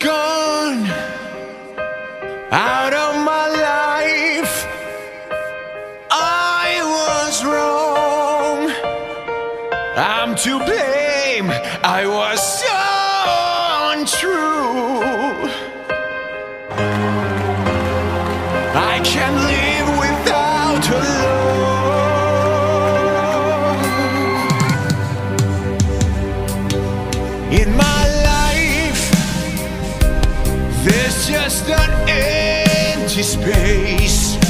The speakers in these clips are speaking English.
Gone out of my life. I was wrong. I'm to blame. I was so untrue. I can't live without her just an empty space.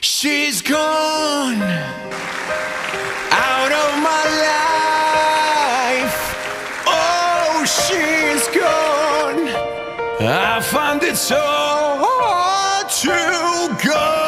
She's gone out of my life. Oh, she's gone. I find it so hard to go